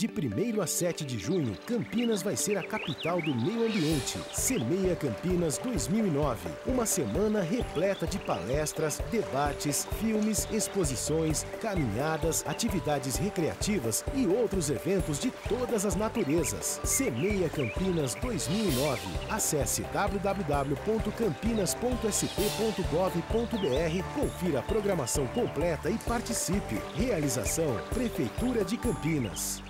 De 1 a 7 de junho, Campinas vai ser a capital do meio ambiente. Semeia Campinas 2009. Uma semana repleta de palestras, debates, filmes, exposições, caminhadas, atividades recreativas e outros eventos de todas as naturezas. Semeia Campinas 2009. Acesse www.campinas.sp.gov.br, confira a programação completa e participe. Realização Prefeitura de Campinas.